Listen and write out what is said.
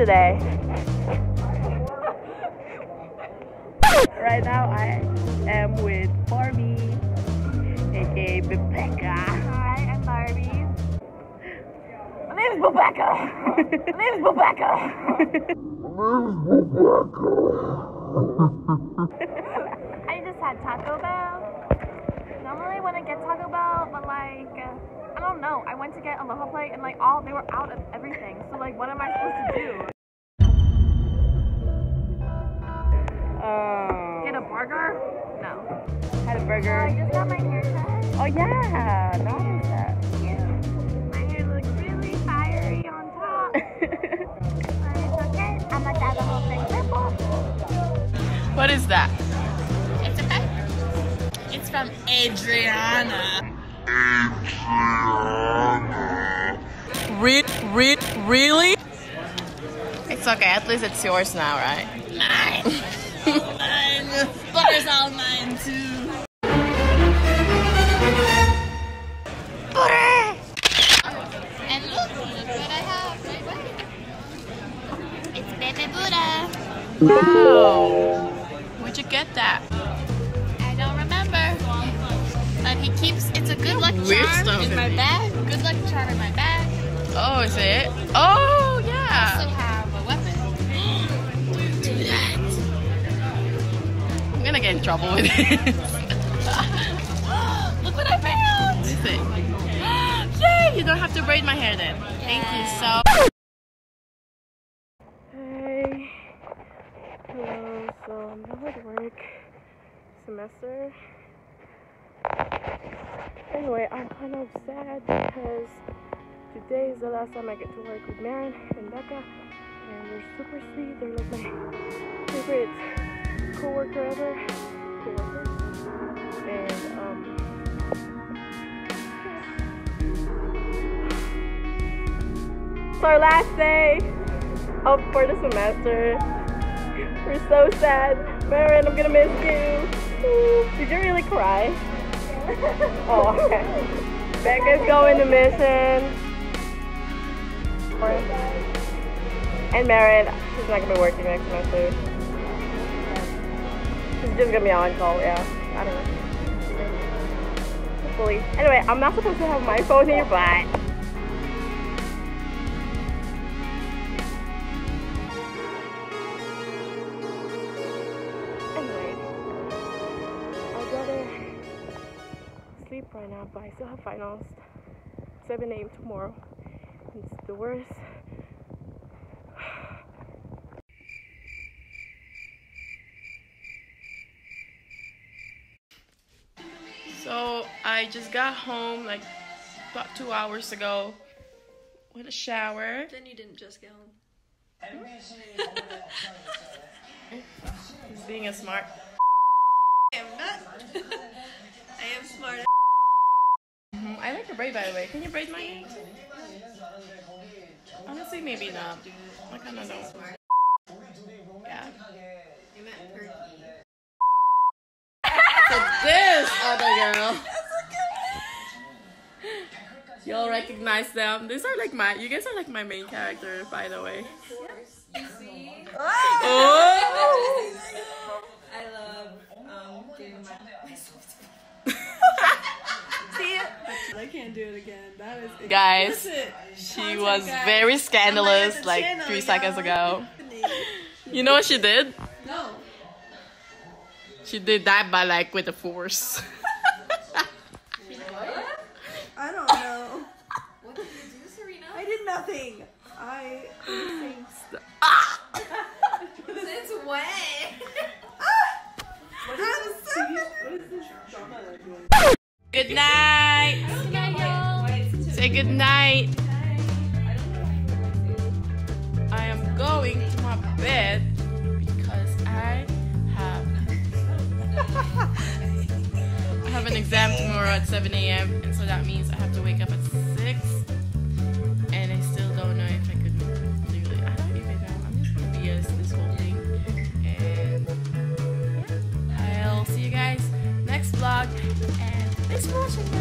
today. right now I am with Barbie, aka Rebecca. Hi, I'm Barbie. My name is Rebecca. My name is Rebecca. I just had Taco Bell. Don't know. I went to get Aloha Plate and like all, they were out of everything. So like, what am I supposed to do? Oh, Get a burger? No. had a oh, I burger. just got my hair cut. Oh yeah, nice. that. My hair looks really fiery on top. It's okay. I'm gonna dye the whole thing purple. What is that? It's a okay. It's from Adriana. Re- re- really? It's okay, at least it's yours now, right? Mine. mine. Butter's all mine too. Butter! And look, look what I have right back. It's Baby Buddha. Wow. Where'd you get that? I don't remember. But he keeps, it's a good luck charm in in my here. bag. Good luck charm in my bag. Oh, is it? Oh, yeah. I Also yeah. have a weapon. Do that. I'm gonna get in trouble with it. Look what I found. Is it? Yay! You don't have to braid my hair then. Thank you so. Hey. Hello. So I'm done with work semester. Anyway, I'm kind of sad because today is the last time I get to work with Marin and Becca, and they're super sweet. They're like my favorite coworker ever. And um. It's our last day of for the semester. We're so sad. Marin, I'm gonna miss you. Did you really cry? oh, okay. Becca's going to mission. And Marin, she's not gonna be working next semester. She's just gonna be on call, yeah. I don't know. Hopefully. Anyway, I'm not supposed to have my phone here, but right now, but I still have finals. 7 a.m. tomorrow. It's the worst. So I just got home like about two hours ago with a shower. Then you didn't just get home. Just being a smart. I am not. Braid by the way. Can you braid my hair? Honestly, maybe not. I kind of don't. Yeah. You meant perky. So this other girl. Y'all recognize them. These are like my. You guys are like my main character, by the way. You see? Oh! I love um giving my myself See I can't do it again. That is Guys, explicit. She Content, was guys. very scandalous like channel, three seconds y'all. ago. You know what she did? No. She did that by like with the force. I don't know. What did you do, Serena? I did nothing. I ah! Since when? I'm seven. Good night. Say good night. I am going to my bed because I have I have an exam tomorrow at 7 a.m. and so that means I have to wake up at 6 and I still don't know if I could do it. I don't even know. I'm just gonna BS this whole thing and I'll see you guys next vlog and thanks for watching.